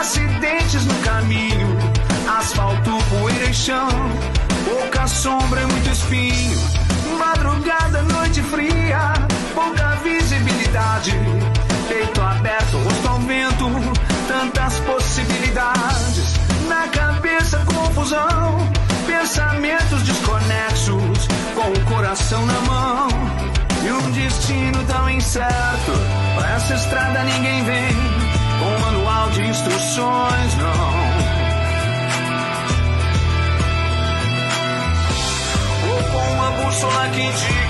acidentes no caminho, asfalto, poeira e chão, pouca sombra e muito espinho, madrugada, noite fria, pouca visibilidade, peito aberto, rosto ao vento, tantas possibilidades, na cabeça confusão, pensamentos desconexos, com o coração na mão. E um destino tão incerto, pra essa estrada ninguém vem. De instruções, não. Ou com uma bússola que indica